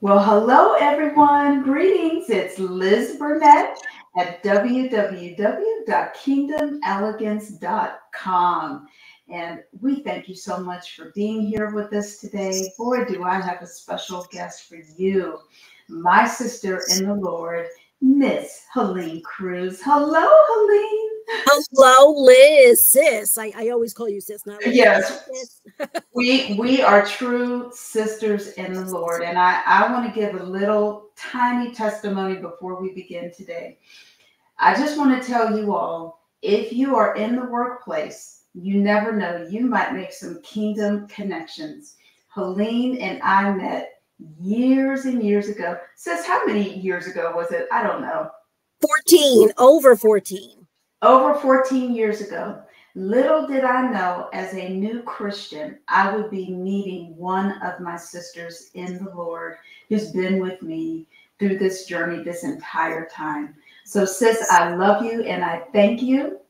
Well, hello, everyone. Greetings. It's Liz Burnett at www.kingdomelegance.com. And we thank you so much for being here with us today. Boy, do I have a special guest for you, my sister in the Lord, Miss Helene Cruz. Hello, Helene. Hello, Liz, sis. I, I always call you sis, not Liz. Yes, we we are true sisters in the Lord, and I I want to give a little tiny testimony before we begin today. I just want to tell you all, if you are in the workplace, you never know, you might make some kingdom connections. Helene and I met years and years ago. Sis, how many years ago was it? I don't know. 14, over 14 over 14 years ago, little did I know as a new Christian, I would be meeting one of my sisters in the Lord who's been with me through this journey this entire time. So, sis, I love you and I thank you.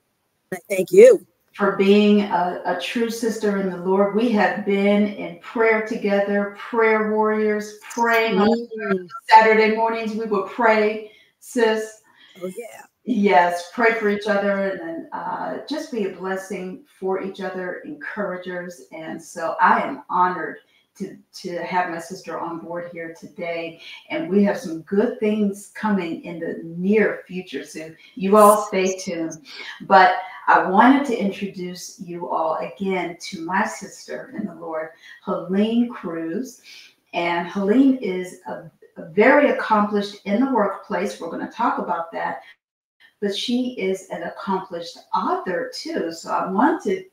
Thank you. For being a, a true sister in the Lord. We have been in prayer together, prayer warriors, praying mm. on Saturday mornings. We would pray, sis. Oh, yeah Yes, pray for each other and uh, just be a blessing for each other, encouragers. And so I am honored to, to have my sister on board here today. And we have some good things coming in the near future. So you all stay tuned. But I wanted to introduce you all again to my sister in the Lord, Helene Cruz. And Helene is a very accomplished in the workplace. We're going to talk about that but she is an accomplished author too. So I want to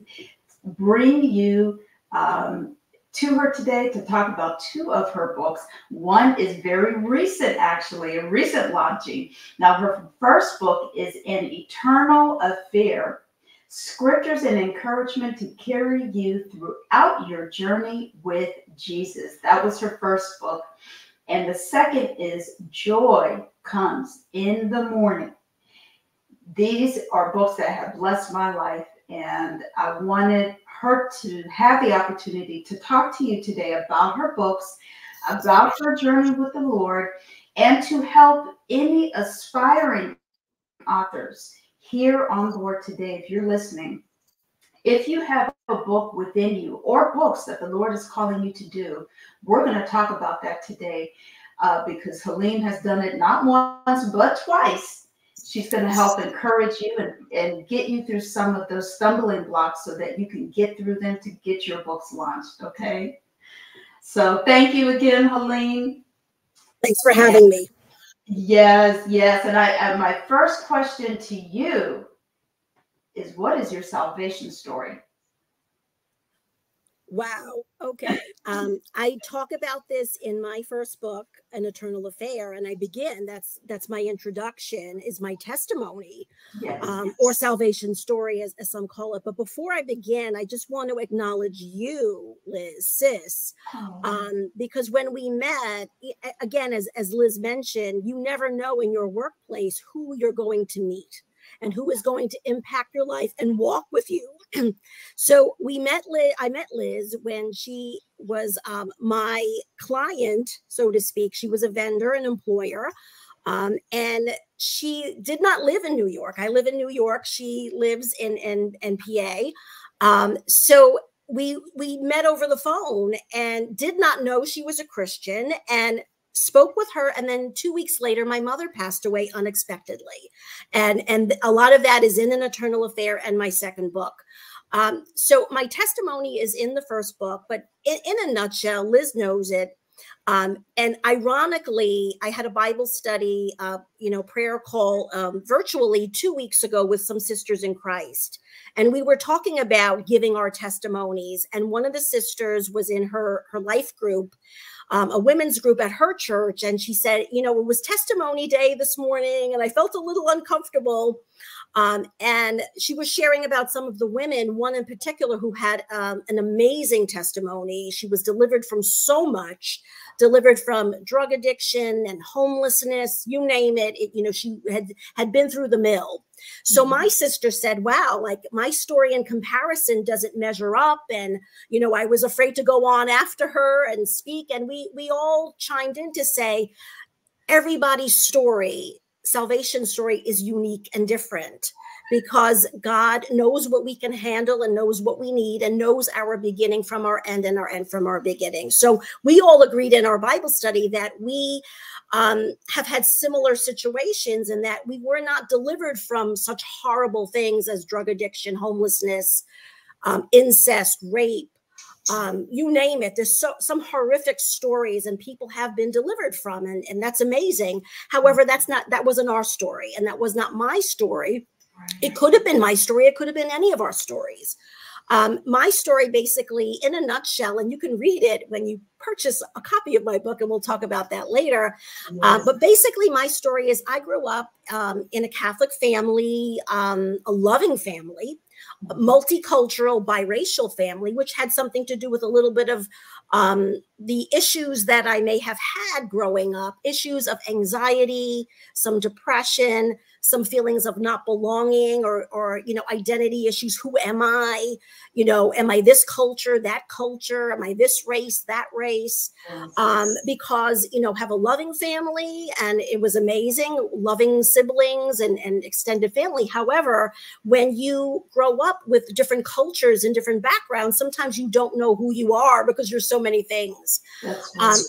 bring you um, to her today to talk about two of her books. One is very recent, actually, a recent launching. Now, her first book is An Eternal Affair Scriptures and Encouragement to Carry You Throughout Your Journey with Jesus. That was her first book. And the second is Joy Comes in the Mourning these are books that have blessed my life, and I wanted her to have the opportunity to talk to you today about her books, about her journey with the Lord, and to help any aspiring authors here on board today, if you're listening. If you have a book within you or books that the Lord is calling you to do, we're going to talk about that today uh, because Helene has done it not once, but twice She's going to help encourage you and, and get you through some of those stumbling blocks so that you can get through them to get your books launched. Okay. So thank you again, Helene. Thanks for having me. Yes, yes. And I and my first question to you is what is your salvation story? Wow. Okay. Um, I talk about this in my first book, An Eternal Affair, and I begin. That's that's my introduction, is my testimony, yes. um, or salvation story, as, as some call it. But before I begin, I just want to acknowledge you, Liz, sis, oh. um, because when we met, again, as as Liz mentioned, you never know in your workplace who you're going to meet and who is going to impact your life and walk with you. so we met Liz, I met Liz when she was um, my client, so to speak. She was a vendor, an employer. Um, and she did not live in New York. I live in New York. She lives in in, in PA. Um, so we we met over the phone and did not know she was a Christian and spoke with her and then 2 weeks later my mother passed away unexpectedly and and a lot of that is in an eternal affair and my second book um, so my testimony is in the first book but in, in a nutshell liz knows it um, and ironically, I had a Bible study, uh, you know, prayer call um, virtually two weeks ago with some sisters in Christ. And we were talking about giving our testimonies. And one of the sisters was in her, her life group um, a women's group at her church. And she said, you know, it was testimony day this morning and I felt a little uncomfortable. Um, and she was sharing about some of the women, one in particular who had um, an amazing testimony. She was delivered from so much, delivered from drug addiction and homelessness, you name it. it you know, she had had been through the mill. So mm-hmm. my sister said, wow, like my story in comparison doesn't measure up. And, you know, I was afraid to go on after her and speak. And we we all chimed in to say everybody's story, salvation story is unique and different because God knows what we can handle and knows what we need and knows our beginning from our end and our end from our beginning. So we all agreed in our Bible study that we um, have had similar situations and that we were not delivered from such horrible things as drug addiction, homelessness, um, incest, rape, um, you name it. There's so, some horrific stories, and people have been delivered from, and, and that's amazing. However, that's not that wasn't our story, and that was not my story. It could have been my story. It could have been any of our stories. Um, my story, basically, in a nutshell, and you can read it when you purchase a copy of my book, and we'll talk about that later. Yes. Uh, but basically, my story is I grew up um, in a Catholic family, um, a loving family, multicultural, biracial family, which had something to do with a little bit of um, the issues that I may have had growing up issues of anxiety, some depression, some feelings of not belonging or or you know identity issues. Who am i? You know am i this culture that culture? Am i this race that race? Um because you know have a loving family and it was amazing loving siblings and and extended family. However when you grow up with different cultures and different backgrounds sometimes you don't know who you are because you're so many things. Um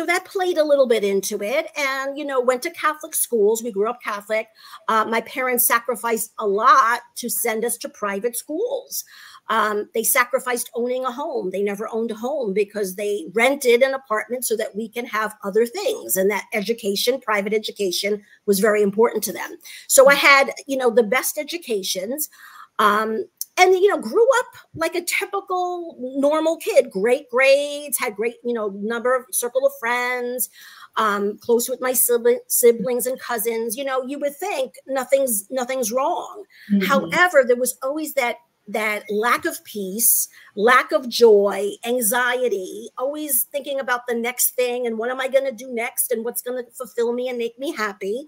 so that played a little bit into it. And you know went to catholic schools. We grew up catholic. Uh, my parents sacrificed a lot to send us to private schools. Um, they sacrificed owning a home. They never owned a home because they rented an apartment so that we can have other things and that education private education was very important to them. So i had you know the best educations. Um, and you know grew up like a typical normal kid great grades had great you know number of circle of friends um close with my siblings and cousins you know you would think nothing's nothing's wrong mm-hmm. however there was always that that lack of peace, lack of joy, anxiety, always thinking about the next thing and what am I going to do next and what's going to fulfill me and make me happy.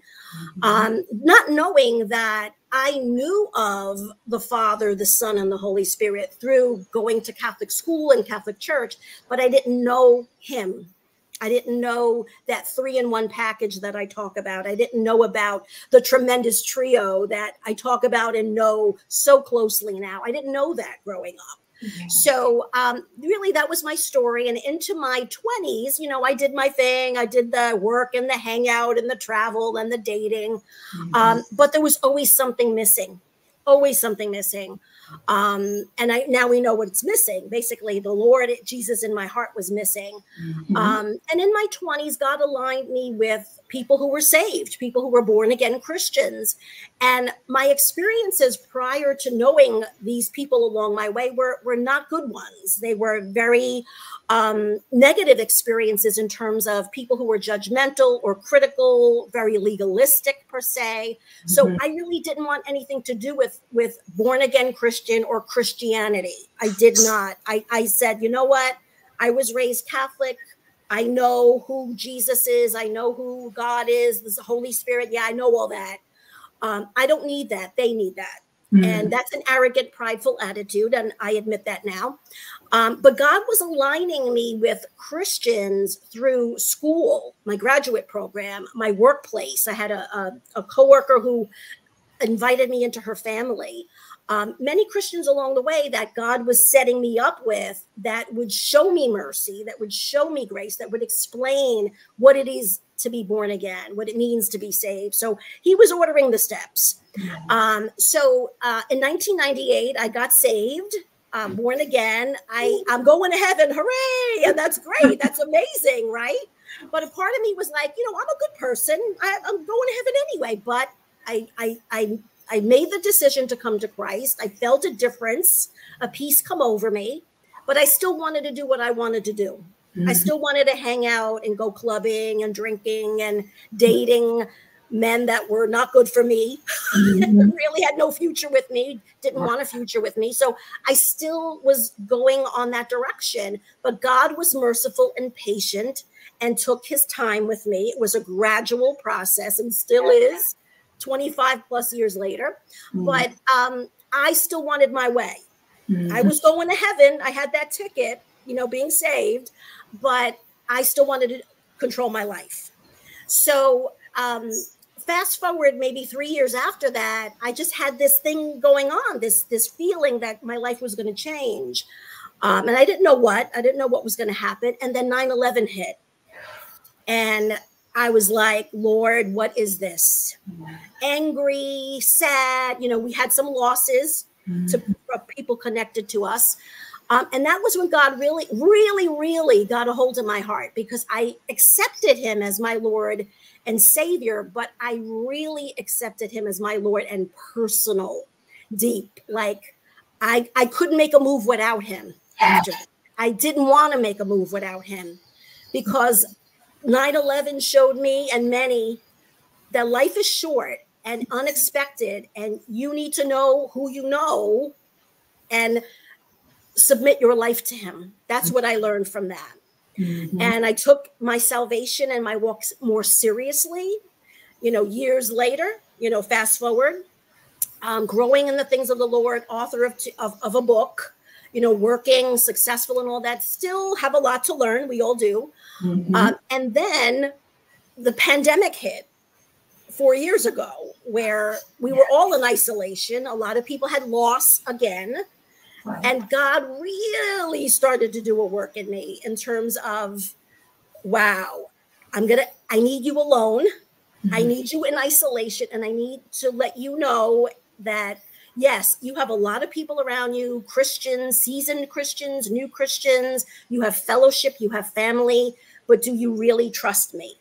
Mm-hmm. Um, not knowing that I knew of the Father, the Son, and the Holy Spirit through going to Catholic school and Catholic church, but I didn't know Him. I didn't know that three in one package that I talk about. I didn't know about the tremendous trio that I talk about and know so closely now. I didn't know that growing up. Mm-hmm. So um, really, that was my story. And into my 20s, you know, I did my thing. I did the work and the hangout and the travel and the dating. Mm-hmm. Um, but there was always something missing, always something missing. Um, and I now we know what's missing. Basically, the Lord, Jesus in my heart was missing. Mm-hmm. Um, and in my 20s, God aligned me with people who were saved, people who were born again Christians. And my experiences prior to knowing these people along my way were, were not good ones. They were very um, negative experiences in terms of people who were judgmental or critical, very legalistic per se. So mm-hmm. I really didn't want anything to do with, with born again Christian or Christianity. I did not. I, I said, you know what? I was raised Catholic. I know who Jesus is. I know who God is, the Holy Spirit. Yeah, I know all that. Um, I don't need that. They need that. Mm-hmm. And that's an arrogant, prideful attitude. And I admit that now. Um, but God was aligning me with Christians through school, my graduate program, my workplace. I had a, a, a coworker who invited me into her family um, many Christians along the way that God was setting me up with that would show me mercy, that would show me grace, that would explain what it is to be born again, what it means to be saved. So he was ordering the steps. Um, so uh, in 1998, I got saved. Um, born again. I I'm going to heaven, hooray! And that's great. That's amazing, right? But a part of me was like, you know, I'm a good person. I, I'm going to heaven anyway. But I I I I made the decision to come to Christ. I felt a difference, a peace come over me, but I still wanted to do what I wanted to do. Mm-hmm. I still wanted to hang out and go clubbing and drinking and dating men that were not good for me, mm-hmm. really had no future with me, didn't want a future with me. So I still was going on that direction, but God was merciful and patient and took his time with me. It was a gradual process and still is 25 plus years later. Mm. But um, I still wanted my way. Mm-hmm. I was going to heaven. I had that ticket, you know, being saved, but I still wanted to control my life. So, um, fast forward maybe three years after that, I just had this thing going on, this this feeling that my life was going to change. Um, and I didn't know what, I didn't know what was going to happen. And then 9 11 hit. And I was like, Lord, what is this? Angry, sad. You know, we had some losses mm-hmm. to people connected to us. Um, and that was when God really, really, really got a hold of my heart because I accepted him as my Lord and Savior, but I really accepted him as my Lord and personal, deep. Like I, I couldn't make a move without him after. I didn't want to make a move without him because 9 11 showed me and many that life is short and unexpected, and you need to know who you know and submit your life to Him. That's what I learned from that. Mm-hmm. And I took my salvation and my walks more seriously. You know, years later, you know, fast forward, um, growing in the things of the Lord, author of, of, of a book, you know, working, successful, and all that, still have a lot to learn. We all do. Mm-hmm. Um, and then the pandemic hit four years ago, where we were all in isolation. A lot of people had loss again. And God really started to do a work in me in terms of, wow, I'm going to, I need you alone. Mm-hmm. I need you in isolation. And I need to let you know that, yes, you have a lot of people around you Christians, seasoned Christians, new Christians. You have fellowship, you have family, but do you really trust me?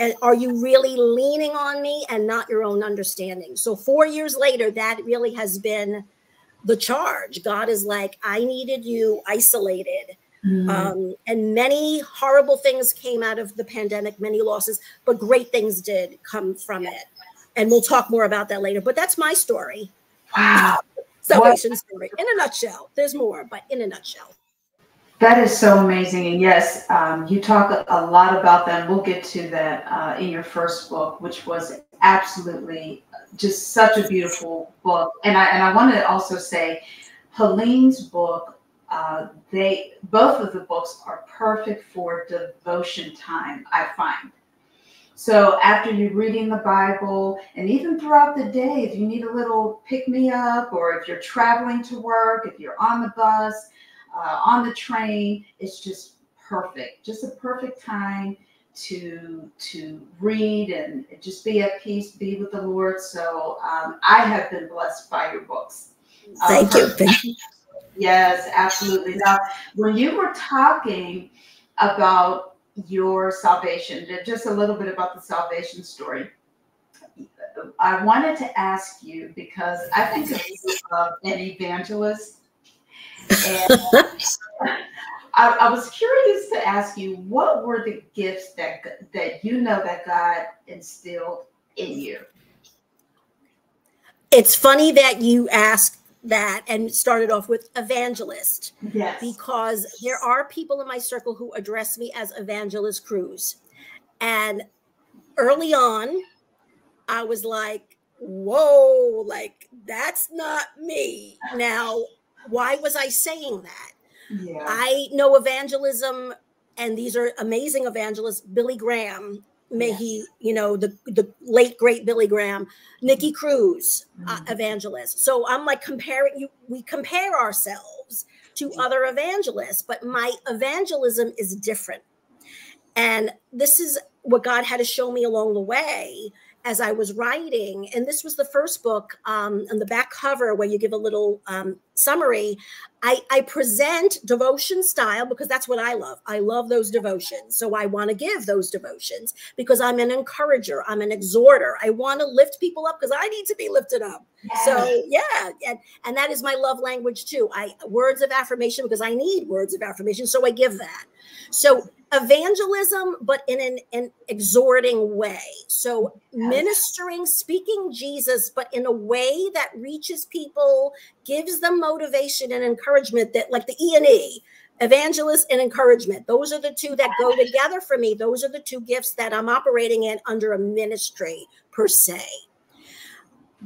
And are you really leaning on me and not your own understanding? So, four years later, that really has been the charge. God is like, I needed you isolated. Mm. Um, and many horrible things came out of the pandemic, many losses, but great things did come from it. And we'll talk more about that later. But that's my story. Wow. Salvation what? story in a nutshell. There's more, but in a nutshell. That is so amazing. And yes, um, you talk a lot about them. We'll get to that uh, in your first book, which was absolutely just such a beautiful book. And I and I want to also say, Helene's book, uh, they both of the books are perfect for devotion time. I find. So after you're reading the Bible, and even throughout the day, if you need a little pick me up, or if you're traveling to work, if you're on the bus uh, on the train. It's just perfect, just a perfect time to to read and just be at peace, be with the Lord. So um, I have been blessed by your books. Thank um, you. Yes, absolutely. Now, when you were talking about your salvation, just a little bit about the salvation story. I wanted to ask you because I think of an evangelist and I, I, was curious to ask you, what were the gifts that that you know that God instilled in you? It's funny that you asked that and started off with evangelist. Yes. Because there are people in my circle who address me as Evangelist Cruz. And early on, I was like, whoa, like that's not me. Now, why was I saying that? Yeah. I know evangelism, and these are amazing evangelists. Billy Graham, may yes. he, you know, the the late great Billy Graham, Nicky Cruz, uh, mm-hmm. uh, evangelist. So I'm like comparing you. We compare ourselves to other evangelists, but my evangelism is different, and this is what God had to show me along the way as I was writing, and this was the first book um, on the back cover where you give a little um, summary. I, I present devotion style because that's what I love. I love those devotions. So I want to give those devotions because I'm an encourager, I'm an exhorter. I want to lift people up because I need to be lifted up. So yeah, and, and that is my love language too. I words of affirmation because I need words of affirmation. So I give that. So evangelism, but in an, an exhorting way. So ministering, speaking Jesus, but in a way that reaches people, gives them motivation and encouragement that like the E and E, evangelist and encouragement. Those are the two that go together for me. Those are the two gifts that I'm operating in under a ministry per se.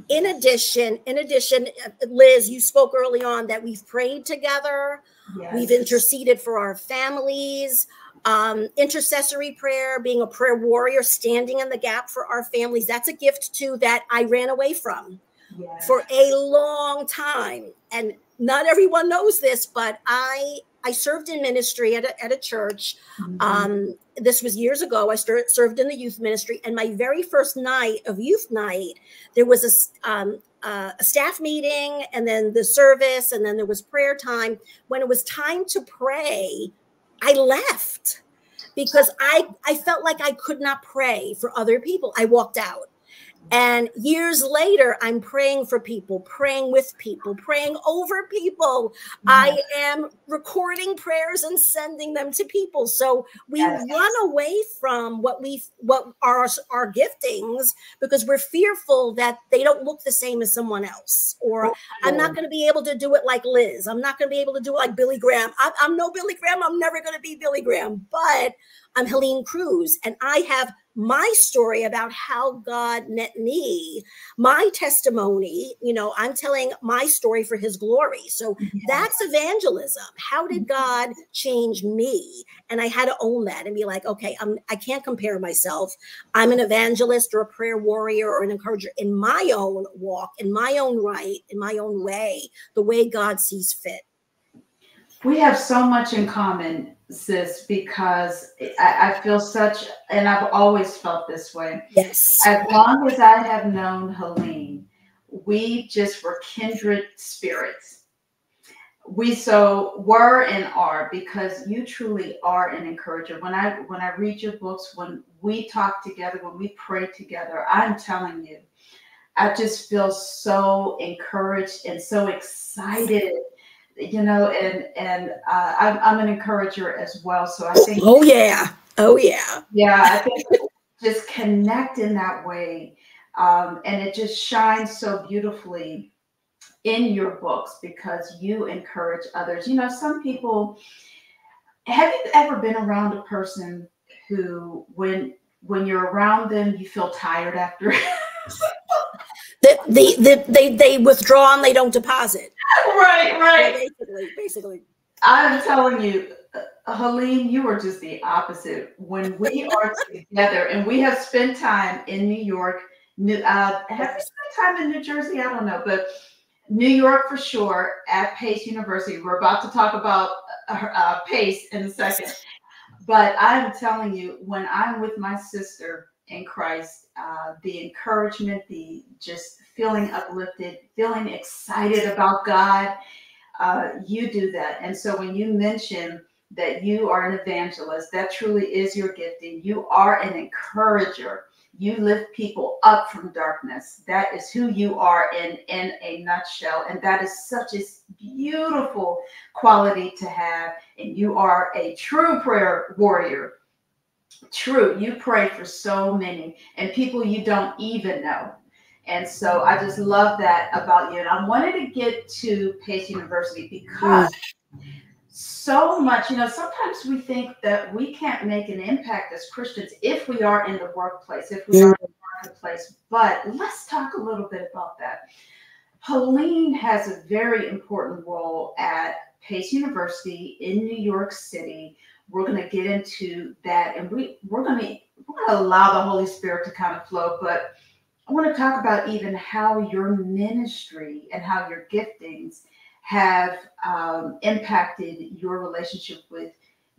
in addition, in addition, uh, Liz, you spoke early on that we've prayed together. Yes. We've interceded for our families. Um, intercessory prayer, being a prayer warrior, standing in the gap for our families. That's a gift too that I ran away from yes. for a long time. And not everyone knows this, but I I served in ministry at a, at a church. Mm-hmm. Um, this was years ago. I started, served in the youth ministry, and my very first night of youth night, there was a, um, uh, a staff meeting, and then the service, and then there was prayer time. When it was time to pray, I left because I I felt like I could not pray for other people. I walked out. And years later, I'm praying for people, praying with people, praying over people. I am recording prayers and sending them to people. So we yes. run away from what we what are our giftings because we're fearful that they don't look the same as someone else, or oh, I'm not going to be able to do it like Liz. I'm not going to be able to do it like Billy Graham. I, I'm no Billy Graham. I'm never going to be Billy Graham, but I'm Helene Cruz, and I have my story about how God met me, my testimony. You know, I'm telling my story for his glory. So that's evangelism. How did mm-hmm. God change me? And I had to own that and be like, okay, I'm I can't compare myself. I'm an evangelist or a prayer warrior or an encourager in my own walk, in my own right, in my own way, the way God sees fit. We have so much in common sis, because I, I, feel such, and I've always felt this way. Yes. As long as I have known Helene, we just were kindred spirits. We so were and are because you truly are an encourager. When I when I read your books, when we talk together, when we pray together, I'm telling you, I just feel so encouraged and so excited you know, and and uh, I'm I'm an encourager as well. So I think. Oh yeah. Oh yeah. Yeah, I think just connect in that way, um, and it just shines so beautifully in your books because you encourage others. You know, some people. Have you ever been around a person who, when when you're around them, you feel tired after? they, they, they withdraw and they don't deposit. Right, right. Basically, basically. I'm telling you, uh, Helene, you are just the opposite. When we are together and we have spent time in New York, New, uh, have you spent time in New Jersey? I don't know, but New York for sure at Pace University. We're about to talk about uh, uh Pace in a second. But I'm telling you, when I'm with my sister in Christ, uh, the encouragement, the just feeling uplifted, feeling excited about God, uh, you do that. And so when you mention that you are an evangelist, that truly is your gifting. You are an encourager. You lift people up from darkness. That is who you are in in a nutshell, and that is such a beautiful quality to have. And you are a true prayer warrior true. You pray for so many and people you don't even know. And so I just love that about you. And I wanted to get to Pace University because mm. so much, you know, sometimes we think that we can't make an impact as Christians if we are in the workplace, if we are in the marketplace. But let's talk a little bit about that. Helene has a very important role at Pace University in New York City we're going to get into that and we we're going to we're going to allow the holy spirit to kind of flow but i want to talk about even how your ministry and how your giftings have um, impacted your relationship with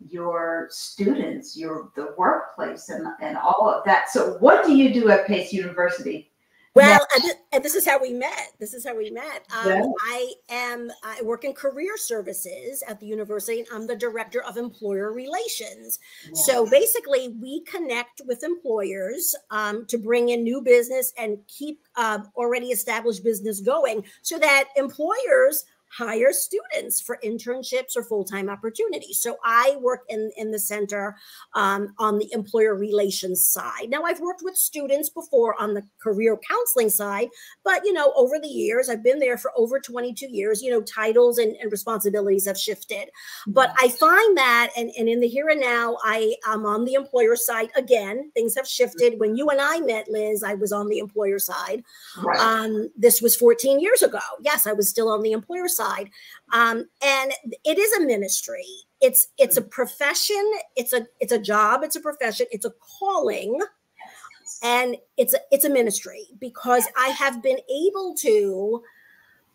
your students your the workplace and, and all of that. So what do you do at pace university well, and, th- and, this is how we met. This is how we met. Um, yeah. I am I work in career services at the university, and I'm the director of employer relations. Yeah. So basically, we connect with employers um, to bring in new business and keep uh, already established business going, so that employers hire students for internships or full-time opportunities. So I work in, in the center um, on the employer relations side. Now I've worked with students before on the career counseling side, but you know, over the years, I've been there for over 22 years, you know, titles and, and responsibilities have shifted. But I find that, and, and in the here and now, I am on the employer side again. Things have shifted. When you and I met, Liz, I was on the employer side. Right. Um, this was 14 years ago. Yes, I was still on the employer side. Um, and it is a ministry. It's it's a profession. It's a it's a job. It's a profession. It's a calling, and it's a it's a ministry because I have been able to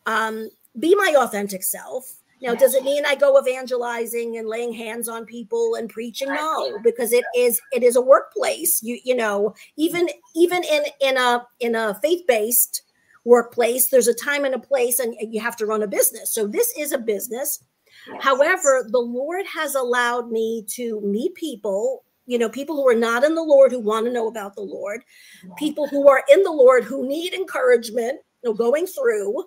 um, be my authentic self now, does it mean I go evangelizing and laying hands on people and preaching? No, because it is it is a workplace. You you know, even even in in a in a faith-based workplace, there's a time and a place and you have to run a business. So this is a business. Yes. However, the Lord has allowed me to meet people, you know, people who are not in the Lord who want to know about the Lord, people who are in the Lord who need encouragement, you know, going through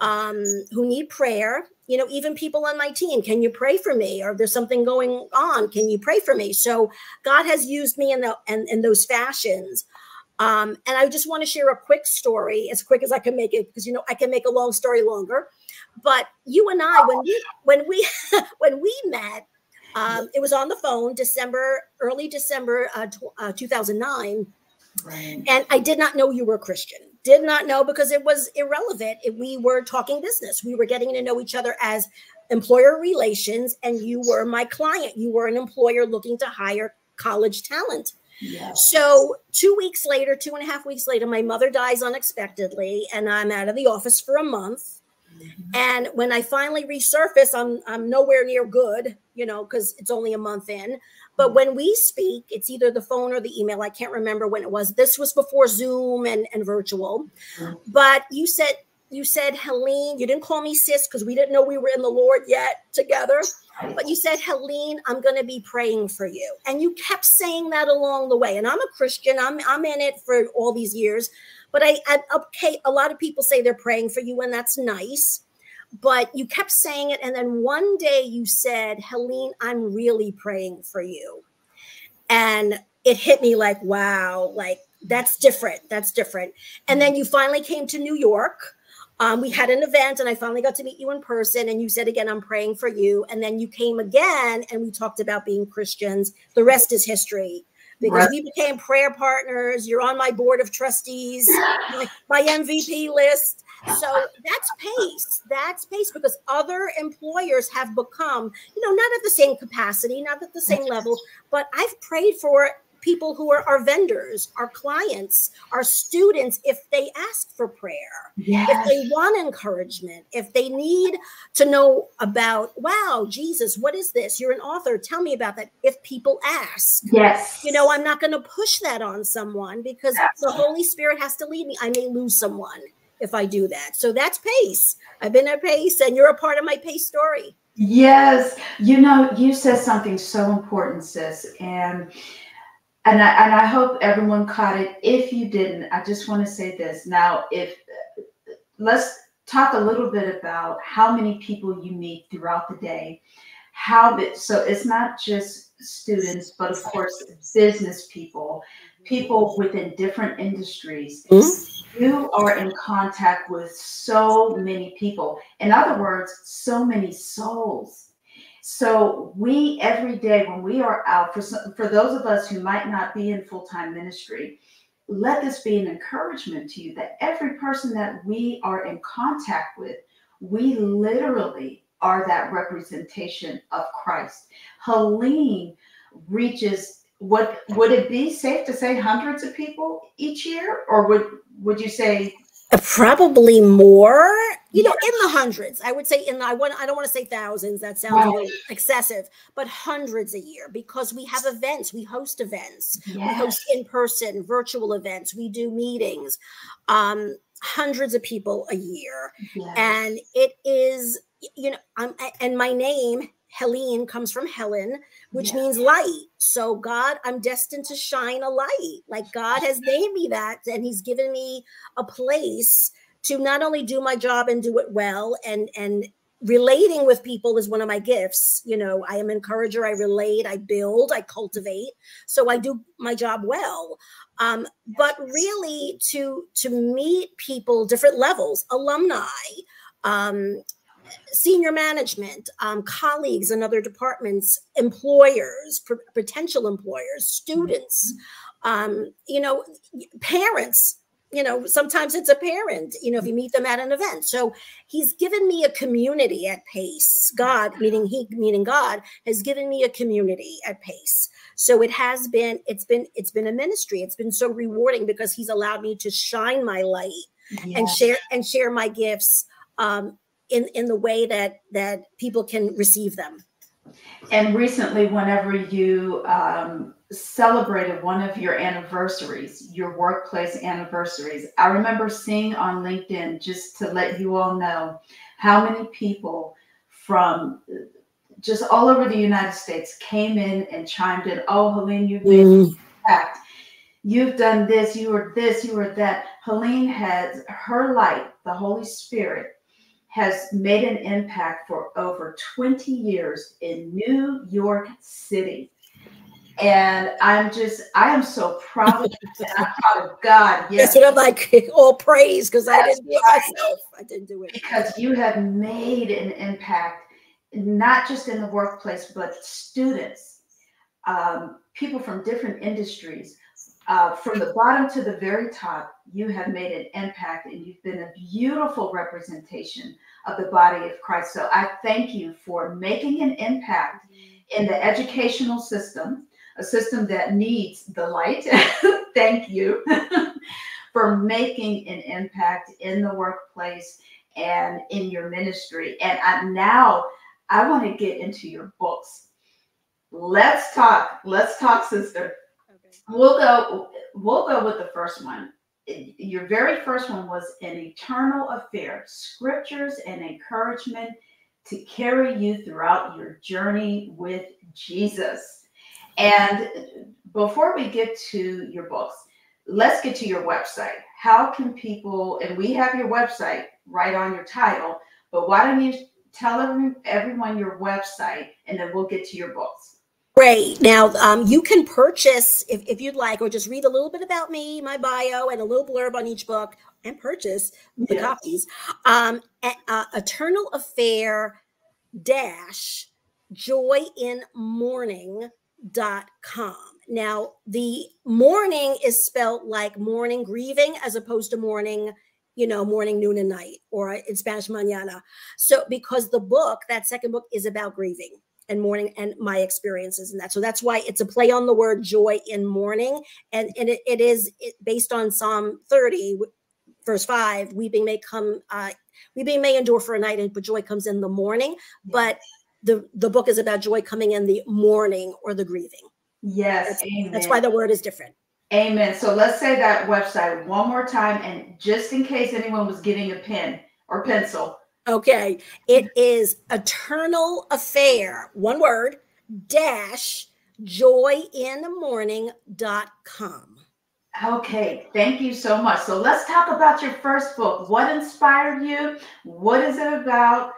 um, who need prayer. You know, even people on my team, can you pray for me? Or there's something going on, can you pray for me? So God has used me in the in, in those fashions. Um, and I just want to share a quick story, as quick as I can make it, because you know I can make a long story longer. But you and I, when we when we when we met, um, it was on the phone, December, early December uh, uh, 2009. Right. And I did not know you were a Christian did not know because it was irrelevant. We were talking business. We were getting to know each other as employer relations, and you were my client. You were an employer looking to hire college talent. So, two weeks later, two and a half weeks later, my mother dies unexpectedly, and I'm out of the office for a month. Mm-hmm. And when I finally resurface, I'm I'm nowhere near good, you know, because it's only a month in. But when we speak, it's either the phone or the email. I can't remember when it was. This was before Zoom and, and virtual. But you said, you said, Helene, you didn't call me sis because we didn't know we were in the Lord yet together. But you said, Helene, I'm going to be praying for you. And you kept saying that along the way. And I'm a Christian, I'm, I'm in it for all these years. But I, I, okay, a lot of people say they're praying for you, and that's nice but you kept saying it. And then one day you said, Helene, I'm really praying for you. And it hit me like, wow, like that's different. That's different. And then you finally came to New York. Um, we had an event and I finally got to meet you in person. And you said again, I'm praying for you. And then you came again and we talked about being Christians. The rest is history because right. we became prayer partners. You're on my board of trustees, my, my MVP list. So that's pace. That's pace because other employers have become, you know, not at the same capacity, not at the same level, but I've prayed for people who are our vendors, our clients, our students, if they ask for prayer, yes. if they want encouragement, if they need to know about, wow, Jesus, what is this? You're an author. Tell me about that. If people ask, yes, you know, I'm not going to push that on someone because the Holy Spirit has to lead me. I may lose someone if I do that. So that's pace. I've been at pace, and you're a part of my pace story. Yes, you know, you said something so important, sis, and and I, and I hope everyone caught it. If you didn't, I just want to say this. Now, if let's talk a little bit about how many people you meet throughout the day. How so it's not just students, but of course business people, people within different industries. Mm-hmm. You are in contact with so many people. In other words, so many souls. So we every day when we are out for some, for those of us who might not be in full-time ministry, let this be an encouragement to you that every person that we are in contact with, we literally are that representation of Christ. Helene reaches what would it be safe to say hundreds of people each year or would would you say probably more you know in the hundreds i would say in the, i want i don't want to say thousands that sounds right. excessive but hundreds a year because we have events we host events yes. we host in person virtual events we do meetings um hundreds of people a year yes. and it is you know i'm and my name Helene comes from Helen, which yes. means light. So, God, I'm destined to shine a light. Like God has named me that, and He's given me a place to not only do my job and do it well and and relating with people is one of my gifts. You know i am an encourager i relate i build i cultivate so i do my job well. Um, but really to to meet people different levels alumni um, senior management um, colleagues in other departments employers potential employers students mm-hmm. um, you know parents you know, sometimes it's a parent, you know, if you meet them at an event. So he's given me a community at Pace. God, meaning he, meaning God, has given me a community at Pace. So it has been, it's been, it's been a ministry. It's been so rewarding because he's allowed me to shine my light yeah. and share and share my gifts um, in in the way that that people can receive them. And recently, whenever you um, celebrated one of your anniversaries, your workplace anniversaries. I remember seeing on LinkedIn, just to let you all know, how many people from just all over the United States came in and chimed in. Oh, Helene, you've been mm. impact. You've done this, you were this, you were that. Helene has her light, the Holy Spirit, has made an impact for over 20 years in New York City. And I'm just, I am so proud of you. I'm proud of God. Yes. That's what I'm like, all praise because I didn't do it myself. I didn't do it. Because you have made an impact, not just in the workplace, but students, um, people from different industries. Uh, from the bottom to the very top, you have made an impact and you've been a beautiful representation of the body of Christ. So I thank you for making an impact in the educational system a system that needs the light. Thank you for making an impact in the workplace and in your ministry. And I, now I want to get into your books. Let's talk. Let's talk, sister. Okay. We'll go. We'll go with the first one. Your very first one was an eternal affair: scriptures and encouragement to carry you throughout your journey with Jesus. And before we get to your books, let's get to your website. How can people, and we have your website right on your title, but why don't you tell everyone your website and then we'll get to your books. Great. Now, um, you can purchase, if, if you'd like, or just read a little bit about me, my bio, and a little blurb on each book and purchase the yes. copies. Um, at, uh, Eternal Affair dash Joy in Mourning dot com. Now, the mourning is spelled like mourning grieving, as opposed to morning, you know, morning, noon, and night, or in Spanish, mañana. So, because the book, that second book, is about grieving and mourning and my experiences and that. So that's why it's a play on the word joy in mourning. And, and it, it is based on Psalm 30, verse 5 weeping may come, uh, weeping may endure for a night, but joy comes in the morning. But the the book is about joy coming in the mourning or the grieving. Yes, that's. That's why the word is different. Amen. So let's say that website one more time, and just in case anyone was getting a pen or pencil. Okay, it is eternal affair, one word, dash joyinmourning.com. Okay, thank you so much. So let's talk about your first book. What inspired you? What is it about?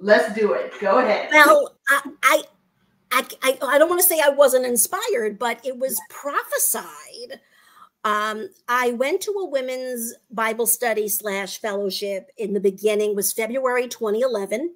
Let's do it. Go ahead. Well, I, I, I, I don't want to say I wasn't inspired, but it was prophesied. Um, I went to a women's Bible study slash fellowship in the beginning was February 2011.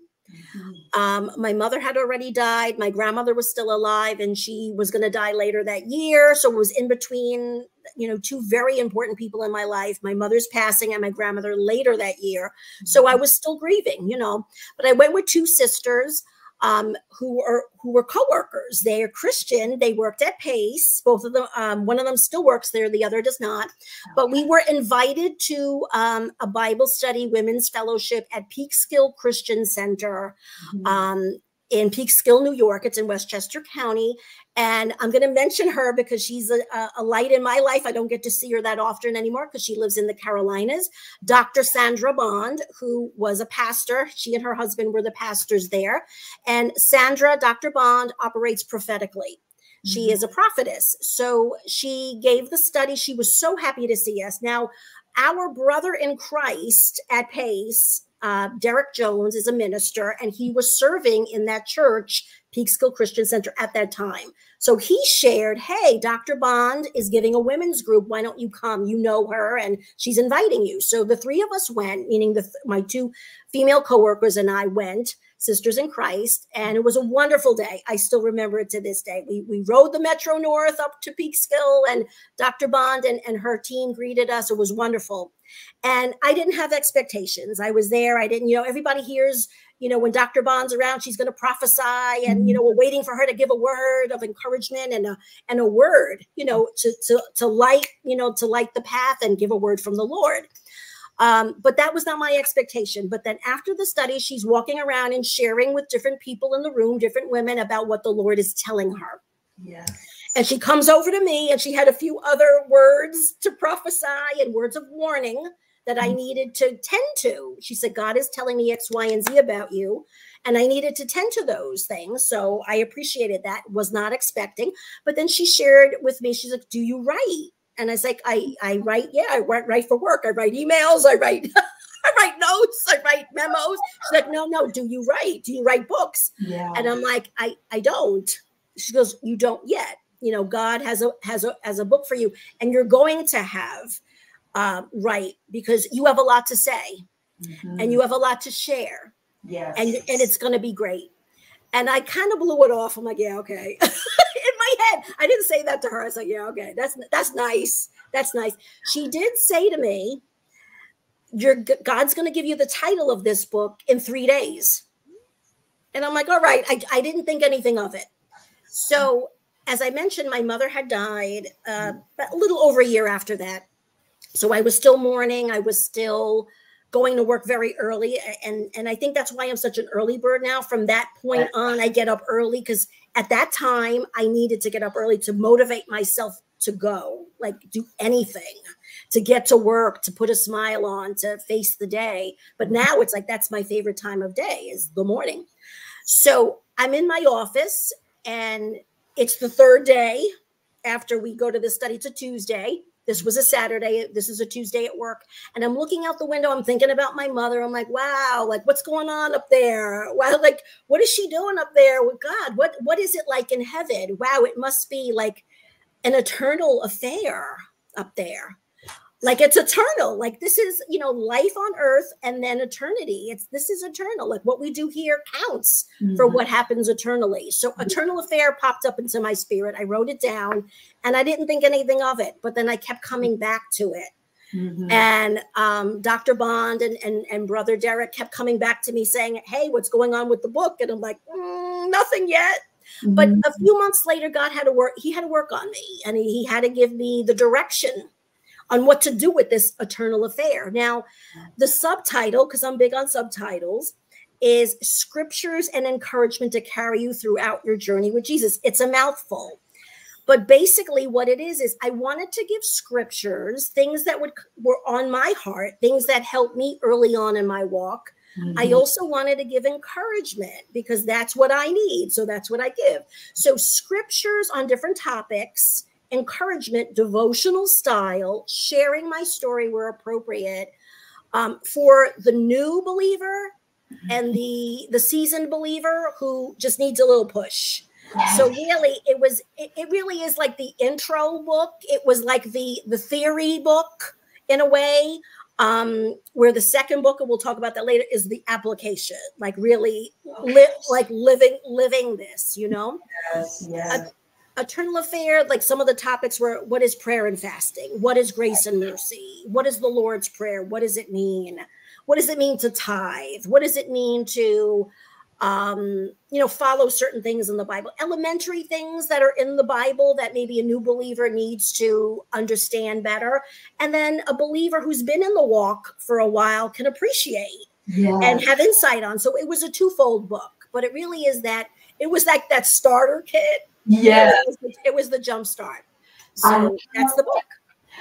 Mm-hmm. Um, my mother had already died. My grandmother was still alive, and she was going to die later that year. So it was in between, you know, two very important people in my life my mother's passing and my grandmother later that year. Mm-hmm. So I was still grieving, you know. But I went with two sisters um, who are who were co-workers. They are Christian. They worked at Pace. Both of them, um, one of them still works there. The other does not. But we were invited to um, a Bible study women's fellowship at Peekskill Christian Center. Mm -hmm in Peekskill, New York. It's in Westchester County. And I'm going to mention her because she's a, a, light in my life. I don't get to see her that often anymore because she lives in the Carolinas. Dr. Sandra Bond, who was a pastor, she and her husband were the pastors there. And Sandra, Dr. Bond, operates prophetically. She mm-hmm. is a prophetess. So she gave the study. She was so happy to see us. Now, our brother in Christ at Pace, uh, Derek Jones, is a minister, and he was serving in that church, Peekskill Christian Center, at that time. So he shared, Hey, Dr. Bond is giving a women's group. Why don't you come? You know her, and she's inviting you. So the three of us went, meaning the my two female coworkers and I went sisters in Christ. And it was a wonderful day. I still remember it to this day. We, we rode the Metro North up to Peekskill and Dr. Bond and, and her team greeted us. It was wonderful. And I didn't have expectations. I was there. I didn't, you know, everybody hears, you know, when Dr. Bond's around, she's going to prophesy and, you know, we're waiting for her to give a word of encouragement and a, and a word, you know, to, to, to light, you know, to light the path and give a word from the Lord. Um, but that was not my expectation. But then after the study, she's walking around and sharing with different people in the room, different women about what the Lord is telling her. Yeah. And she comes over to me and she had a few other words to prophesy and words of warning that I mm-hmm. needed to tend to. She said, God is telling me X, Y, and Z about you. And I needed to tend to those things. So I appreciated that, was not expecting. But then she shared with me, she's like, Do you write? And I was like, I, I write, yeah, I write, write for work. I write emails. I write, I write notes. I write memos. She's like, no, no. Do you write? Do you write books? Yeah. And I'm like, I, I don't. She goes, you don't yet. You know, God has a has a has a book for you, and you're going to have uh, right because you have a lot to say, mm-hmm. and you have a lot to share. yeah And and it's going to be great. And I kind of blew it off. I'm like, yeah, okay. In my head. I didn't say that to her. I was like, yeah, okay, that's that's nice. That's nice. She did say to me, "Your God's going to give you the title of this book in three days." And I'm like, all right. I, I didn't think anything of it. So, as I mentioned, my mother had died uh, a little over a year after that. So I was still mourning. I was still going to work very early and and i think that's why i'm such an early bird now. From that point on i get up early because at that time i needed to get up early to motivate myself to go like do anything to get to work to put a smile on to face the day. But now it's like that's my favorite time of day is the morning. So i'm in my office and it's the third day after we go to the study It's a tuesday this was a Saturday. This is a Tuesday at work. And I'm looking out the window. I'm thinking about my mother. I'm like, wow, like what's going on up there? Wow, like what is she doing up there with God? What what is it like in heaven? Wow, it must be like an eternal affair up there like it's eternal. Like this is you know life on earth and then eternity. It's this is eternal. Like what we do here counts mm-hmm. for what happens eternally. So eternal affair popped up into my spirit. I wrote it down and i didn't think anything of it but then i kept coming back to it. Mm-hmm. and um, dr bond and, and and brother derek kept coming back to me saying hey what's going on with the book? And i'm like mm, nothing yet. But mm-hmm. a few months later god had to work he had to work on me and he, he had to give me the direction on what to do with this eternal affair. Now, the subtitle, because I'm big on subtitles, is Scriptures and Encouragement to Carry You Throughout Your Journey with Jesus. It's a mouthful. But basically, what it is is I wanted to give scriptures, things that would were on my heart, things that helped me early on in my walk. Mm-hmm. I also wanted to give encouragement because that's what I need. So that's what I give. So scriptures on different topics encouragement, devotional style, sharing my story where appropriate um, for the new believer and the the seasoned believer who just needs a little push. So really, it was it, it really is like the intro book. It was like the the theory book in a way um where the second book and we'll talk about that later is the application like really li- like living living this you know yes, yes eternal affair like some of the topics were what is prayer and fasting? What is grace and mercy? What is the lord's prayer? What does it mean? What does it mean to tithe? What does it mean to um, you know follow certain things in the bible? Elementary things that are in the bible that maybe a new believer needs to understand better. And then a believer who's been in the walk for a while can appreciate yes. and have insight on. So it was a twofold book but it really is that it was like that starter kit yeah, it was, the, it was the jump start. So that's the book.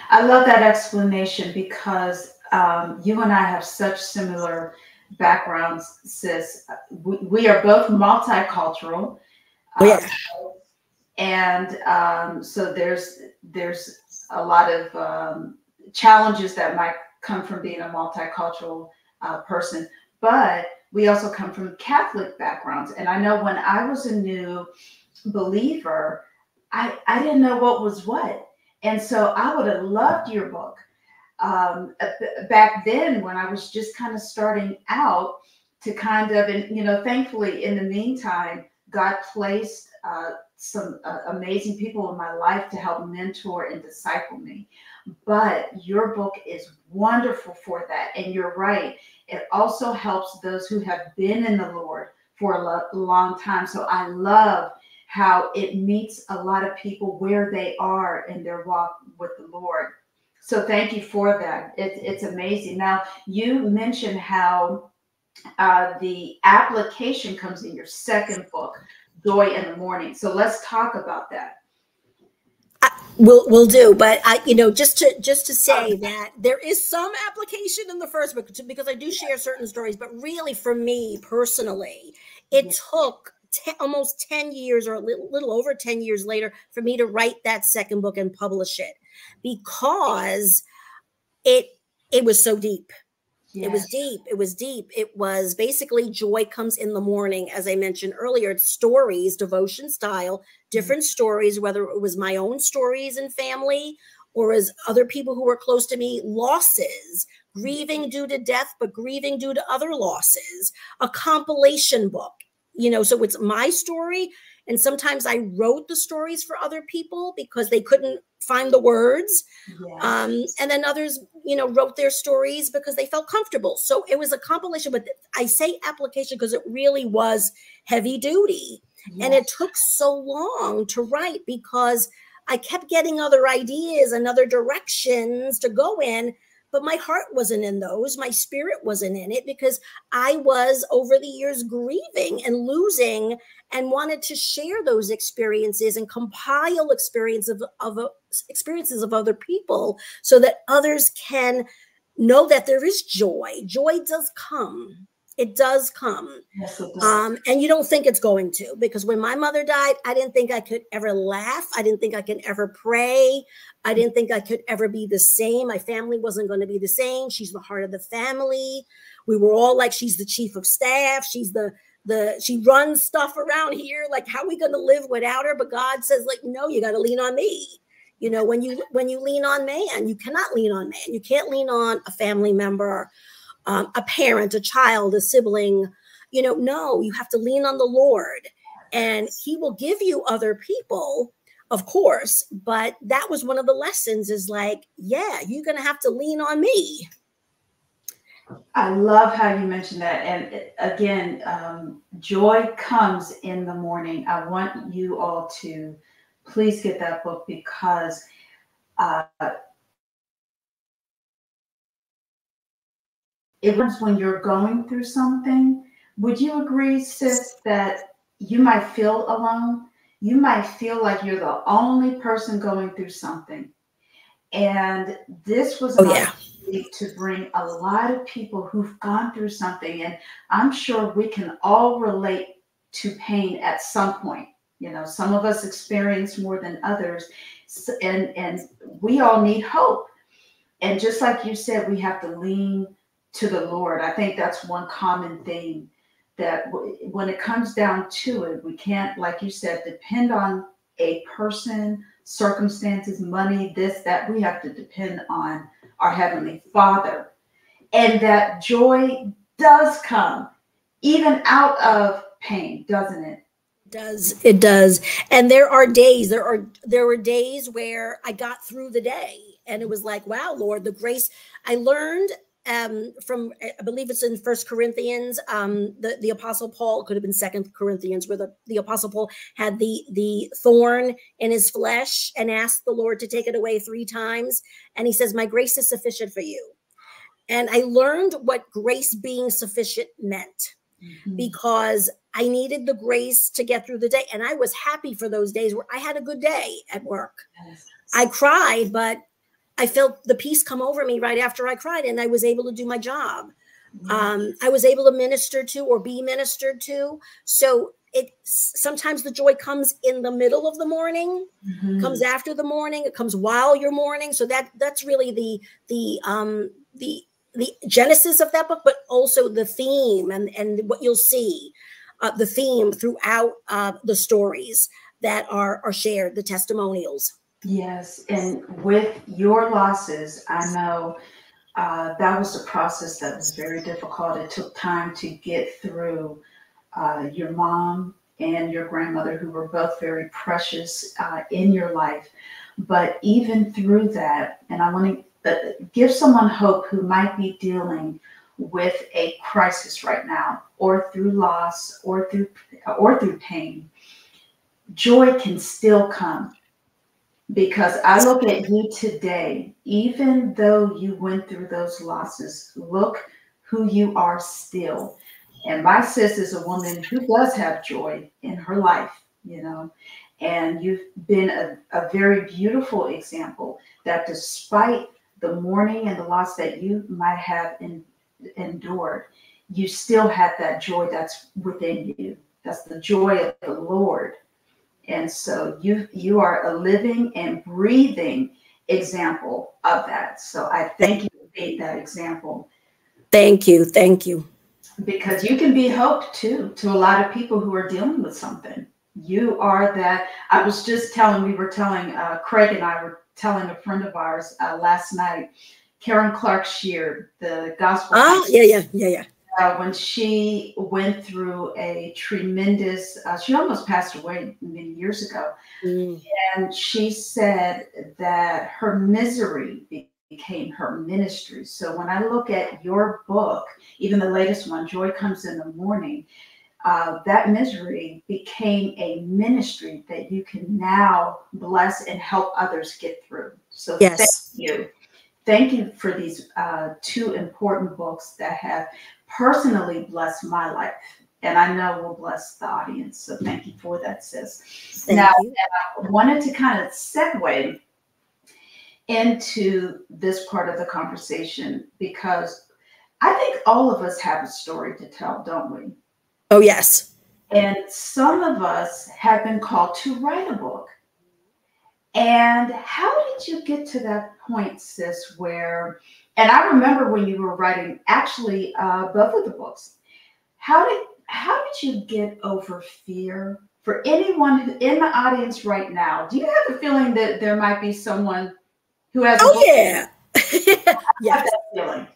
I love that explanation because um, you and I have such similar backgrounds, sis. We, we are both multicultural. Oh, yeah. Um, and um, so there's there's a lot of um, challenges that might come from being a multicultural uh, person, but we also come from Catholic backgrounds. And I know when I was a new believer, I, I didn't know what was what. And so I would have loved your book. Um, back then, when I was just kind of starting out, to kind of, and you know, thankfully, in the meantime, God placed uh, some uh, amazing people in my life to help mentor and disciple me. But your book is wonderful for that. And you're right. It also helps those who have been in the Lord for a lo- long time. So I love how it meets a lot of people where they are in their walk with the Lord. So thank you for that. It, it's amazing. Now, you mentioned how uh, the application comes in your second book, Joy in the Mourning. So let's talk about that. We'll we'll do, but I you know just to just to say that there is some application in the first book because I do share certain stories, but really for me personally, it took ten, almost ten years or a little, little over ten years later for me to write that second book and publish it because it it was so deep Yes. It was deep. It was deep. It was basically joy comes in the mourning, as I mentioned earlier. It's stories, devotion style, mm-hmm. different mm-hmm. stories, whether it was my own stories and family or as other people who were close to me, losses, grieving due to death, but grieving due to other losses, a compilation book. You know, so it's my story. And sometimes I wrote the stories for other people because they couldn't find the words. Yes. Um, and then others, you know, wrote their stories because they felt comfortable. So it was a compilation, but I say application because it really was heavy duty. Yes. And it took so long to write because I kept getting other ideas and other directions to go in but my heart wasn't in those. My spirit wasn't in it because I was over the years grieving and losing and wanted to share those experiences and compile experiences of, of uh, experiences of other people so that others can know that there is joy. Joy does come. It does come. Yes, it does. Um, and you don't think it's going to, because when my mother died, I didn't think I could ever laugh. I didn't think I could ever pray. I didn't think I could ever be the same. My family wasn't going to be the same. She's the heart of the family. We were all like, she's the chief of staff. She's the the she runs stuff around here. Like, how are we going to live without her? But God says, like, no, you got to lean on me. You know, when you when you lean on man, you cannot lean on man. You can't lean on a family member um, a parent, a child, a sibling. You know, no, you have to lean on the Lord and He will give you other people, of course. But that was one of the lessons is like, yeah, you're going to have to lean on me. I love how you mentioned that. And again, um, joy comes in the mourning. I want you all to please get that book because uh, it was when you're going through something. Would you agree, sis, that you might feel alone? You might feel like you're the only person going through something. And this was oh, yeah. to bring a lot of people who've gone through something. And I'm sure we can all relate to pain at some point. You know, some of us experience more than others. And, and we all need hope. And just like you said, we have to lean to the Lord. I think that's one common thing that w- when it comes down to it, we can't, like you said, depend on a person, circumstances, money, this, that. We have to depend on our Heavenly Father. And that joy does come even out of pain, doesn't it? does it does and there are days there are there were days where i got through the day and it was like wow lord the grace i learned um, from I believe it's in First Corinthians. Um, the the Apostle Paul could have been Second Corinthians, where the, the Apostle Paul had the the thorn in his flesh and asked the Lord to take it away three times, and he says, "My grace is sufficient for you." And I learned what grace being sufficient meant mm-hmm. because I needed the grace to get through the day, and I was happy for those days where I had a good day at work. Yes. I cried, but I felt the peace come over me right after I cried, and I was able to do my job. Um, I was able to minister to or be ministered to. So it sometimes the joy comes in the middle of the mourning mm-hmm. comes after the mourning it comes while you're mourning so that that's really the the um the the genesis of that book but also the theme and and what you'll see uh, the theme throughout uh, the stories that are are shared the testimonials yes and with your losses i know uh, that was a process that was very difficult it took time to get through uh, your mom and your grandmother, who were both very precious uh, in your life. But even through that, and I want to uh, give someone hope who might be dealing with a crisis right now, or through loss, or through or through pain, joy can still come. Because I look at you today, even though you went through those losses, look who you are still and my sis is a woman who does have joy in her life, you know. And you've been a, a very beautiful example that despite the mourning and the loss that you might have in, endured, you still have that joy that's within you. That's the joy of the Lord. And so you you are a living and breathing example of that. So I thank you for being that example. Thank you. Thank you because you can be hope too to a lot of people who are dealing with something. You are that. I was just telling, we were telling, uh, Craig and I were telling a friend of ours uh, last night, Karen Clark Sheard, the gospel. Oh, yeah, yeah, yeah, yeah. Uh, when she went through a tremendous, uh, she almost passed away many years ago. Mm. And she said that her misery became her ministry. So when I look at your book, even the latest one, Joy Comes in the Mourning, uh, that misery became a ministry that you can now bless and help others get through. So yes. thank you. Thank you for these uh, two important books that have personally blessed my life. And I know will bless the audience. So thank you for that, sis. Thank now, you. I wanted to kind of segue into this part of the conversation because I think all of us have a story to tell, don't we? Oh, yes. And some of us have been called to write a book. And how did you get to that point, sis, where, and I remember when you were writing actually uh, both of the books, how did, how did you get over fear? For anyone who, in the audience right now, do you have a feeling that there might be someone who has oh yeah. Yeah feeling.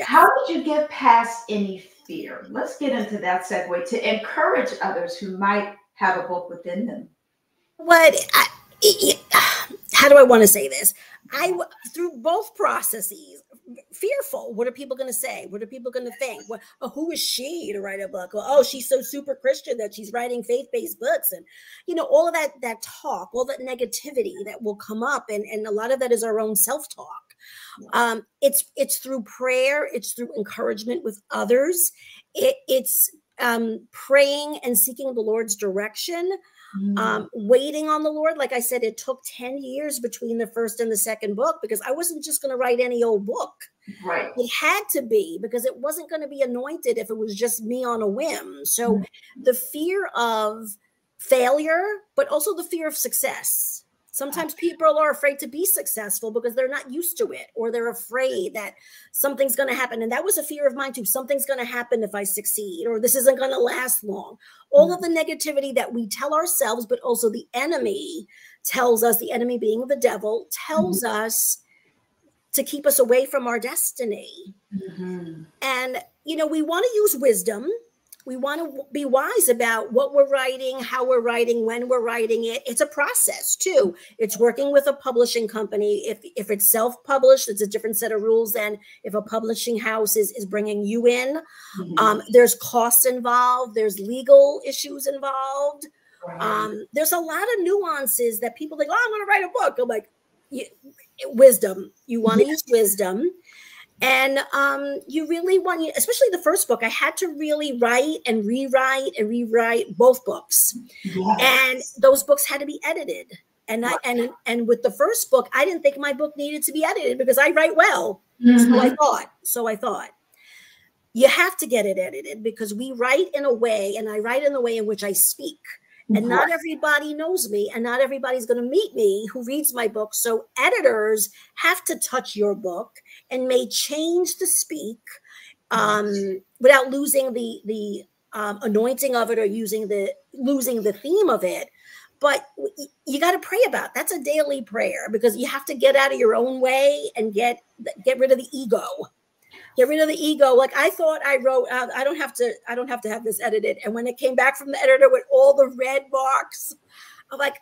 How did you get past any fear? Let's get into that segue to encourage others who might have a book within them. What I, how do i want to say this i through both processes fearful. What are people going to say? What are people going to think? What, oh, who is she to write a book? Well, oh, she's so super Christian that she's writing faith-based books, and you know all of that that talk, all that negativity that will come up, and and a lot of that is our own self-talk. Um, it's it's through prayer, it's through encouragement with others, it, it's um, praying and seeking the Lord's direction Mm. Um, waiting on the Lord, like I said, it took 10 years between the first and the second book because I wasn't just going to write any old book. Right. It had to be because it wasn't going to be anointed if it was just me on a whim. So mm. the fear of failure, but also the fear of success Sometimes people are afraid to be successful because they're not used to it or they're afraid that something's going to happen. And that was a fear of mine too. Something's going to happen if I succeed or this isn't going to last long. All of mm. the negativity that we tell ourselves, but also the enemy tells us, the enemy being the devil, tells mm-hmm. us to keep us away from our destiny. Mm-hmm. And, you know, we want to use wisdom we want to be wise about what we're writing, how we're writing, when we're writing it. It's a process too. It's working with a publishing company. If if it's self-published, it's a different set of rules than if a publishing house is is bringing you in. Mm -hmm. um, there's costs involved. There's legal issues involved. Right. Um, there's a lot of nuances that people think. Oh, I'm going to write a book. I'm like, wisdom. You want to use wisdom and um, you really want, especially the first book, I had to really write and rewrite and rewrite both books, yes. and those books had to be edited. And I and and with the first book, I didn't think my book needed to be edited because I write well. Mm -hmm. So I mm-hmm. thought. So I thought. you have to get it edited because we write in a way, and I write in the way in which I speak. And not everybody knows me, and not everybody's going to meet me who reads my book. So, editors have to touch your book and may change the speak um, without losing the the um, anointing of it or using the losing the theme of it. But you got to pray about that's a daily prayer because you have to get out of your own way and get get rid of the ego. Get rid of the ego. Like i thought i wrote uh, i don't have to i don't have to have this edited. And when it came back from the editor with all the red marks i'm like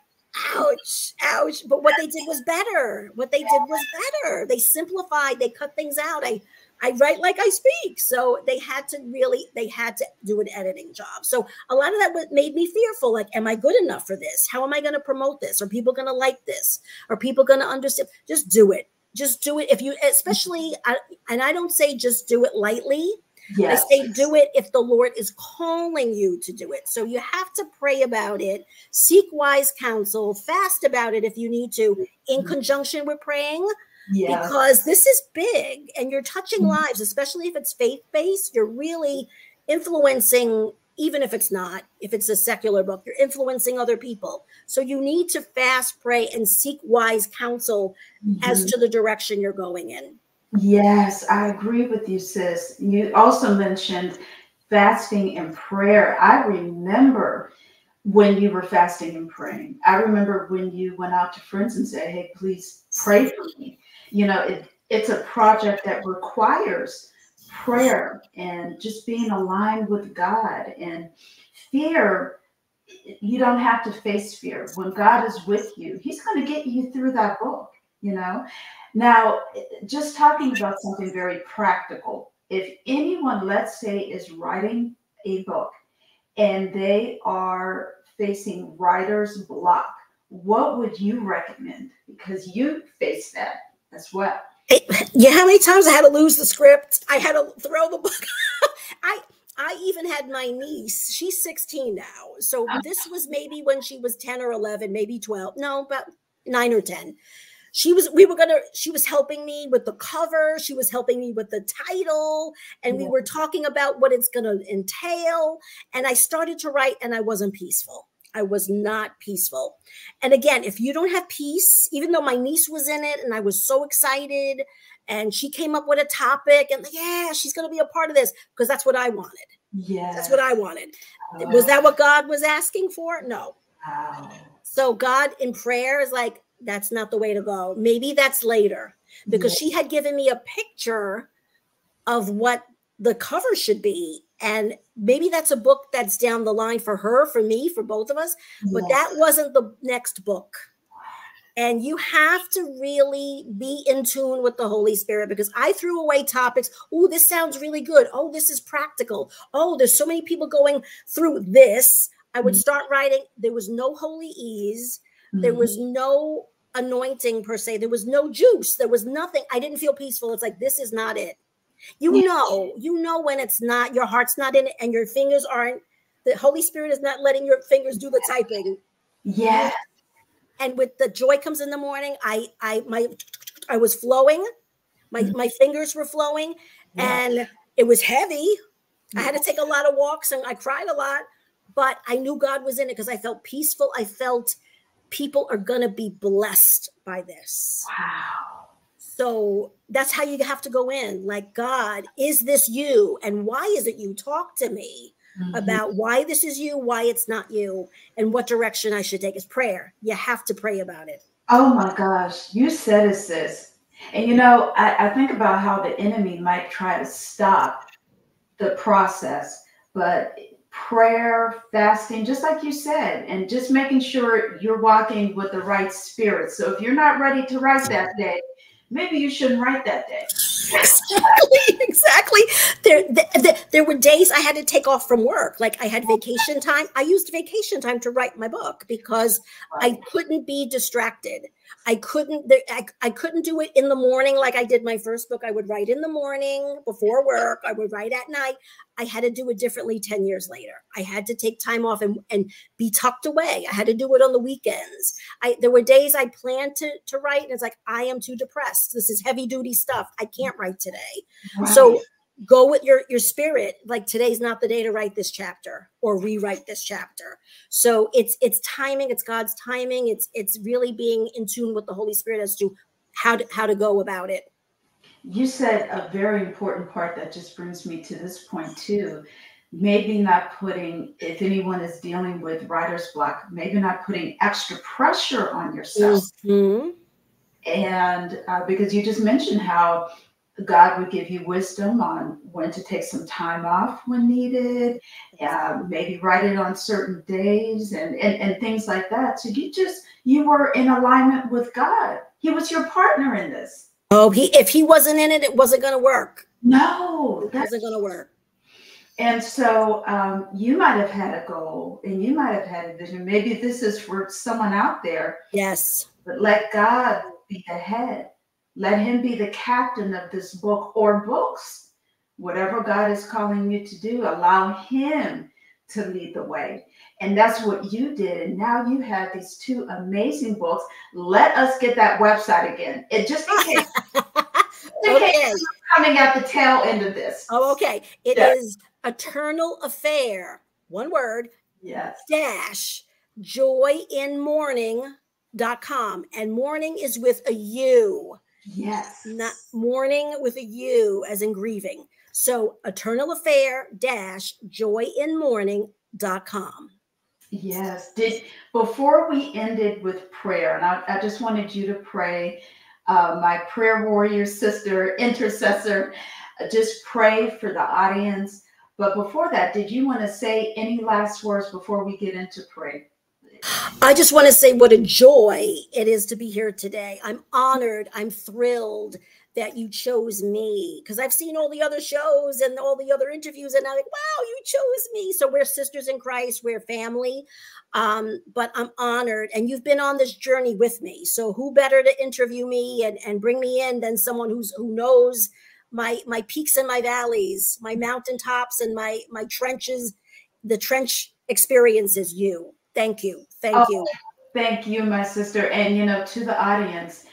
ouch ouch but what they did was better what they did was better they simplified they cut things out i I write like I speak. So they had to really, they had to do an editing job. So a lot of that made me fearful. Like, am I good enough for this? How am I going to promote this? Are people going to like this? Are people going to understand? Just do it. Just do it. If you, especially, and I don't say just do it lightly. Yes. I say do it if the Lord is calling you to do it. So you have to pray about it, seek wise counsel, fast about it if you need to, in mm-hmm. conjunction with praying yeah. because this is big and you're touching mm-hmm. lives, especially if it's faith based. You're really influencing, even if it's not, if it's a secular book, you're influencing other people. So you need to fast, pray, and seek wise counsel mm-hmm. as to the direction you're going in. Yes, I agree with you, sis. You also mentioned fasting and prayer. I remember when you were fasting and praying. I remember when you went out to friends and said, Hey, please pray for me you know, it, it's a project that requires prayer and just being aligned with God and fear. You don't have to face fear. When God is with you, He's going to get you through that book, you know. Now, just talking about something very practical. If anyone, let's say, is writing a book and they are facing writer's block, what would you recommend? Because you face that as well. yeah, how many times I had to lose the script? I had to throw the book. I I even had my niece. She's 16 now. So this was maybe when she was 10 or 11, maybe 12. No, about 9 or 10. She was we were going to she was helping me with the cover, she was helping me with the title, and yeah. we were talking about what it's going to entail, and I started to write and I wasn't peaceful. I was not peaceful. And again, if you don't have peace, even though my niece was in it and I was so excited and she came up with a topic and yeah, she's going to be a part of this because that's what I wanted. Yeah. That's what I wanted. Oh. was that what God was asking for? No. Wow. So God in prayer is like, that's not the way to go. Maybe that's later. Because she had given me a picture of what the cover should be. And maybe that's a book that's down the line for her for me for both of us. But yes. that wasn't the next book. And you have to really be in tune with the holy spirit because i threw away topics. Oh this sounds really good. Oh this is practical. Oh there's so many people going through this. I would mm-hmm. start writing. There was no holy ease mm-hmm. there was no anointing per se there was no juice there was nothing i didn't feel peaceful it's like this is not it you yeah. know, you know when it's not, your heart's not in it, and your fingers aren't, the Holy Spirit is not letting your fingers do the typing. Yeah. And with the joy comes in the mourning, I I my I was flowing, my mm-hmm. my fingers were flowing, yeah. and it was heavy. I had to take a lot of walks and I cried a lot, but I knew God was in it because I felt peaceful. I felt people are gonna be blessed by this. Wow. So that's how you have to go in. Like, God, is this you? And why is it you? Talk to me mm-hmm. about why this is you, why it's not you, and what direction I should take. Is prayer. You have to pray about it. Oh my gosh, you said it, sis. And you know, I, I think about how the enemy might try to stop the process, but prayer, fasting, just like you said, and just making sure you're walking with the right spirit. So if you're not ready to write that day, maybe you shouldn't write that day. Exactly, exactly. There, there, there were days I had to take off from work. Like I had vacation time. I used vacation time to write my book because I couldn't be distracted. I couldn't I, I couldn't do it in the morning like I did my first book. I would write in the morning before work. I would write at night. I had to do it differently 10 years later. I had to take time off and, and be tucked away. I had to do it on the weekends. I there were days I planned to, to write and it's like I am too depressed. This is heavy duty stuff. I can't write today. Right. So go with your your spirit like today's not the day to write this chapter or rewrite this chapter. So it's it's timing it's god's timing it's it's really being in tune with the holy spirit as to how to how to go about it. You said a very important part that just brings me to this point too. Maybe not putting if anyone is dealing with writer's block maybe not putting extra pressure on yourself. Mm-hmm. and uh, because you just mentioned how God would give you wisdom on when to take some time off when needed, uh, maybe write it on certain days and, and, and things like that. So you just, you were in alignment with God. He was your partner in this. Oh, he if he wasn't in it, it wasn't going to work. No, that wasn't going to work. And so um, you might have had a goal and you might have had a vision. Maybe this is for someone out there. Yes. But let God be the head let him be the captain of this book or books. Whatever God is calling you to do, allow him to lead the way. And that's what you did. And now you have these two amazing books. Let us get that website again. It just in case. okay. coming at the tail end of this. Oh, okay. It yes. is Eternal Affair, one word. Yes. Dash joy in mourning.com. And mourning is with a U. Yes. Not mourning with a U as in grieving. So eternal affair dash joy in mourning.com. Yes. Did before we ended with prayer, and I, I just wanted you to pray, uh, my prayer warrior sister, intercessor, just pray for the audience. But before that, did you want to say any last words before we get into pray? I just want to say what a joy it is to be here today. I'm honored. I'm thrilled that you chose me because I've seen all the other shows and all the other interviews, and I'm like, wow, you chose me. So we're sisters in Christ, we're family. Um, but I'm honored, and you've been on this journey with me. So who better to interview me and, and bring me in than someone who's who knows my my peaks and my valleys, my mountaintops and my my trenches, the trench experiences you. Thank you. Thank oh, you. Thank you, my sister. And, you know, to the audience,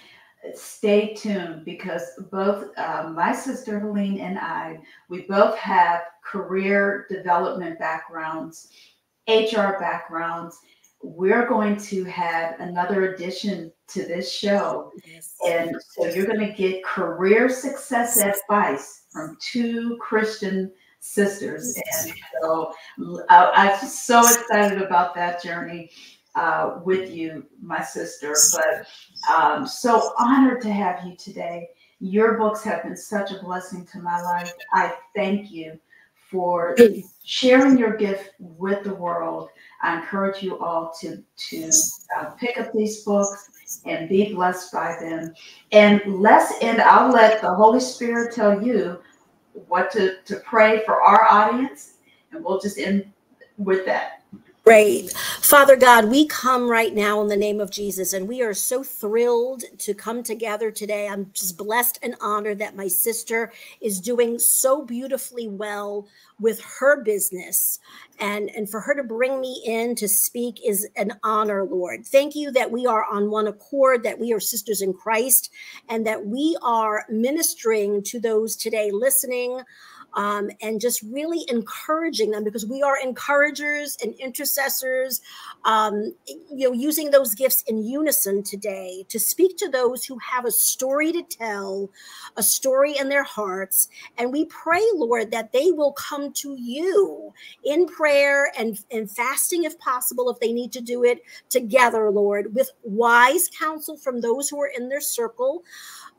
stay tuned because both uh, my sister Helene and I, we both have career development backgrounds, HR backgrounds. We're going to have another addition to this show. Yes. And so you're going to get career success advice from two Christian sisters. And so uh, I'm so excited about that journey uh, with you, my sister. But um, so honored to have you today. Your books have been such a blessing to my life. I thank you for sharing your gift with the world. I encourage you all to to uh, pick up these books and be blessed by them. And let's and I'll let the Holy Spirit tell you what to, to pray for our audience. And we'll just end with that. Great. Father God, we come right now in the name of Jesus, and we are so thrilled to come together today. I'm just blessed and honored that my sister is doing so beautifully well with her business. And, and for her to bring me in to speak is an honor, Lord. Thank you that we are on one accord, that we are sisters in Christ, and that we are ministering to those today listening um, and just really encouraging them because we are encouragers and intercessors, um, you know, using those gifts in unison today to speak to those who have a story to tell, a story in their hearts. And we pray, Lord, that they will come to you in prayer and, and fasting if possible, if they need to do it together, Lord, with wise counsel from those who are in their circle.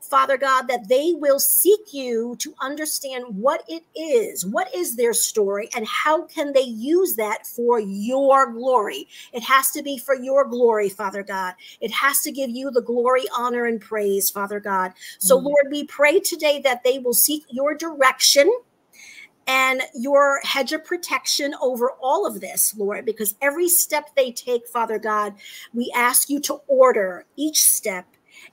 Father God, that they will seek you to understand what it is, what is their story, and how can they use that for your glory. It has to be for your glory, Father God. It has to give you the glory, honor, and praise, Father God. So, mm-hmm. Lord, we pray today that they will seek your direction and your hedge of protection over all of this, Lord, because every step they take, Father God, we ask you to order each step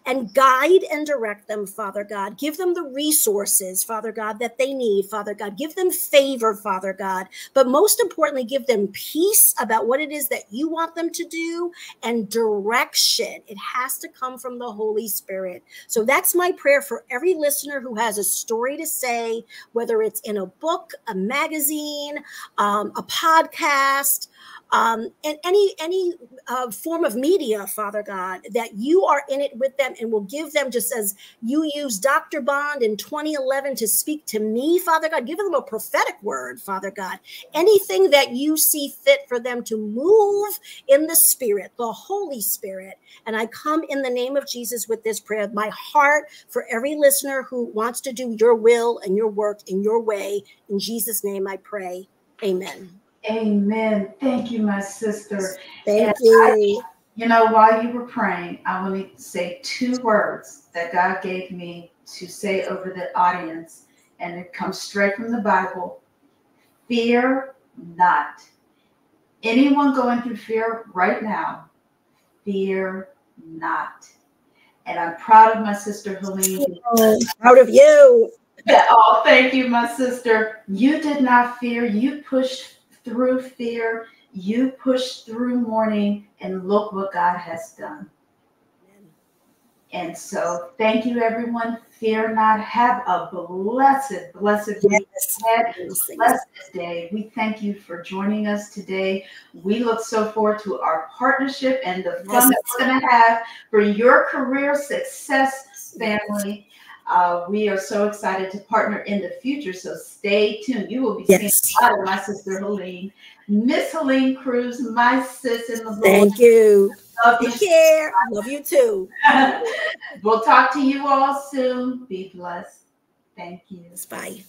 and guide and direct them, Father God. Give them the resources, Father God, that they need, Father God. Give them favor, Father God. But most importantly, give them peace about what it is that you want them to do and direction. It has to come from the Holy Spirit. So that's my prayer for every listener who has a story to say, whether it's in a book, a magazine, um, a podcast, um, and any any uh, form of media, Father God, that you are in it with them and will give them, just as you used Dr. Bond in 2011 to speak to me, Father God, give them a prophetic word, Father God. Anything that you see fit for them to move in the Spirit, the Holy Spirit. And I come in the name of Jesus with this prayer, my heart for every listener who wants to do your will and your work in your way. In Jesus' name I pray. Amen. Amen. Thank you, my sister. Thank and you. I, you know, while you were praying, I want to say two words that God gave me to say over the audience, and it comes straight from the Bible. Fear not. Anyone going through fear right now, fear not. And I'm proud of my sister Helene. Oh, proud of you. oh, thank you, my sister. You did not fear. You pushed through fear, you push through mourning, and look what God has done. And so, thank you, everyone. Fear not. Have a blessed, blessed week ahead. Blessed day. We thank you for joining us today. We look so forward to our partnership and the fun that we're going to have for your career success, family. Uh, we are so excited to partner in the future. So stay tuned. You will be yes. seeing a lot of my sister Helene, Miss Helene Cruz, my sis in the Lord. Thank you. Love Take you. care. I love you too. we'll talk to you all soon. Be blessed. Thank you. Bye.